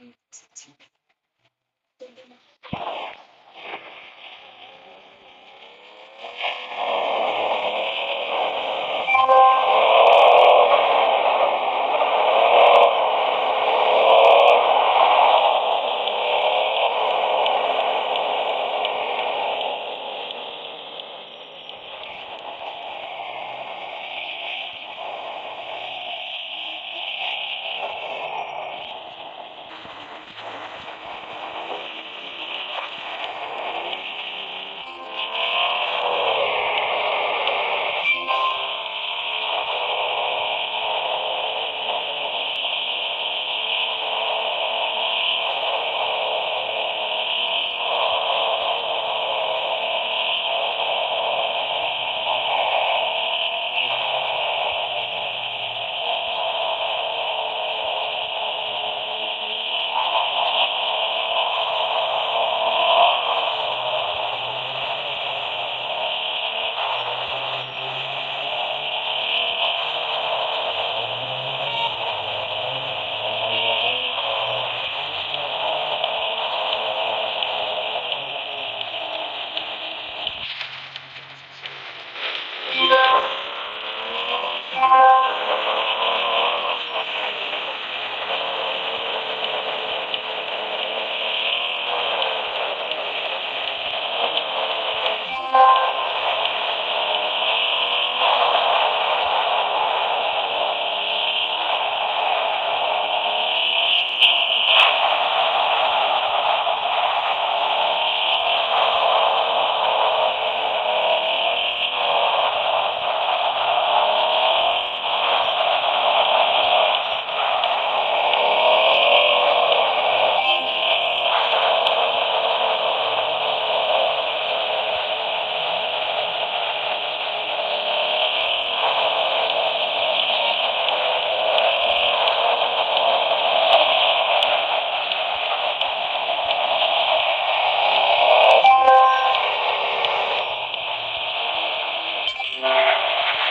identity